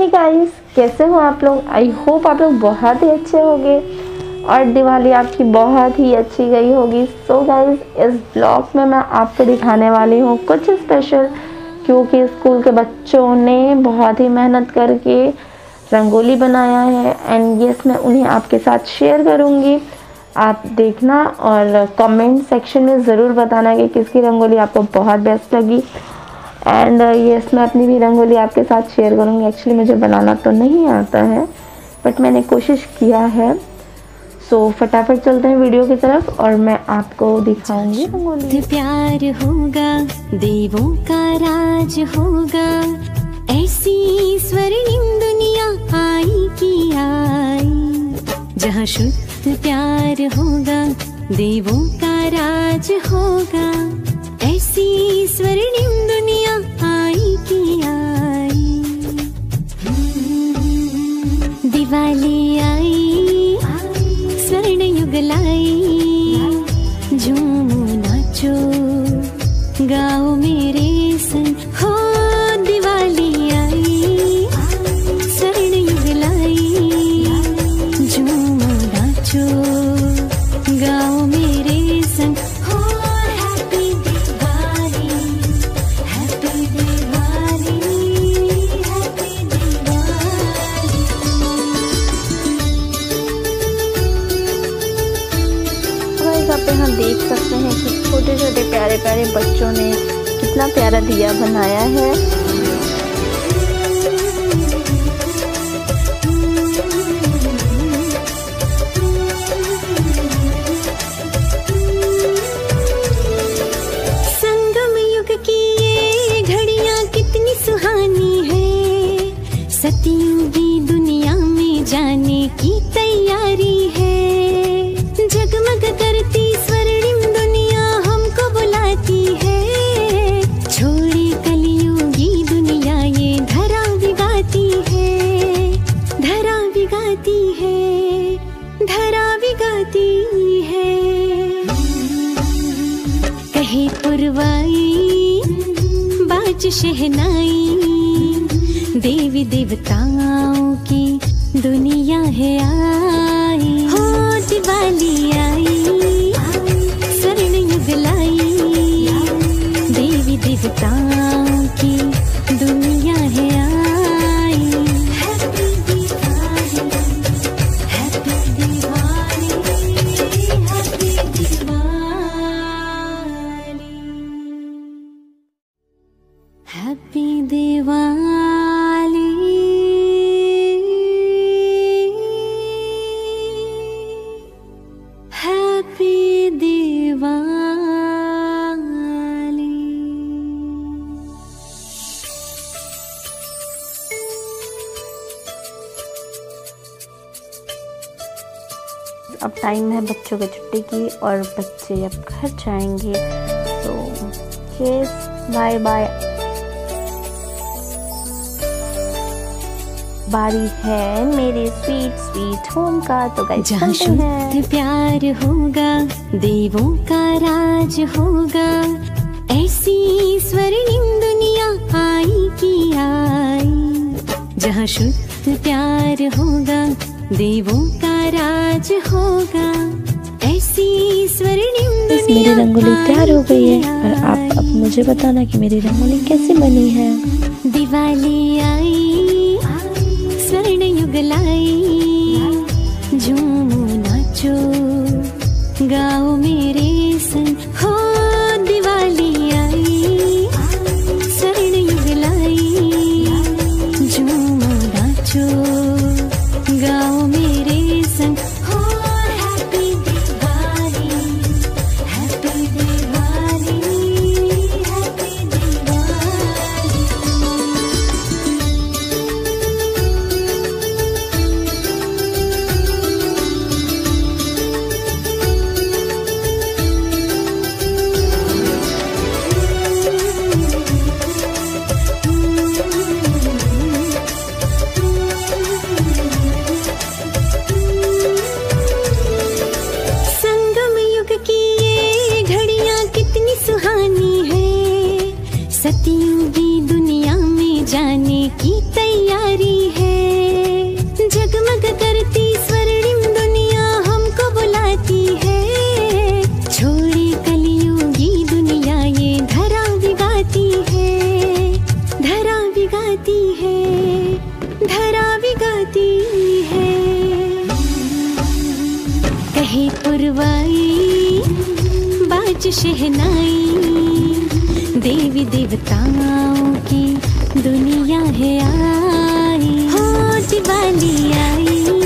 Hey guys कैसे हो आप लोग? आई होप आप लोग बहुत ही अच्छे होंगे और दिवाली आपकी बहुत ही अच्छी गई होगी। सो so गाइस इस ब्लॉग में मैं आपको दिखाने वाली हूँ कुछ स्पेशल क्योंकि स्कूल के बच्चों ने बहुत ही मेहनत करके रंगोली बनाया है। एंड यस मैं उन्हें आपके साथ शेयर करूँगी। आप देखना और कमेंट सेक्शन में ज़रूर बताना कि किसकी रंगोली आपको बहुत बेस्ट लगी। एंड यस uh, मैं अपनी भी रंगोली आपके साथ शेयर करूँगी. एक्चुअली मुझे बनाना तो नहीं आता है बट मैंने कोशिश किया है. सो so, फटाफट चलते हैं वीडियो की तरफ़ और मैं आपको दिखाऊँगी रंगोली. प्यार होगा देवों का राज होगा. ऐसी स्वर्णिम दुनिया आई की आई जहाँ शुद्ध प्यार होगा देवों का राज होगा. ऐसी प्यारे बच्चों ने कितना प्यारा दिया बनाया है। संगम युग की ये घड़ियाँ कितनी सुहानी है। सतयुगी दुनिया में जाने की तैयारी कहे बाज शहनाई देवी देवताओं की दुनिया है आई। हो दिवाली अब टाइम है बच्चों की छुट्टी की और बच्चे अब घर जाएँगे। तो बाय बाय बारी है मेरे स्वीट स्वीट होम का। तो जहाँ शुद्ध प्यार होगा देवों का राज होगा ऐसी स्वर्णिम दुनिया आई की आई। जहाँ शुद्ध प्यार होगा देवों का राज होगा ऐसी स्वर्णिम बस मेरी रंगोली तैयार हो गई है। और आप अब मुझे बताना कि मेरी रंगोली कैसी बनी है। दिवाली आई lại. चाहे पुरवाई बाज शहनाई देवी देवताओं की दुनिया है आई। हो दिवाली आई।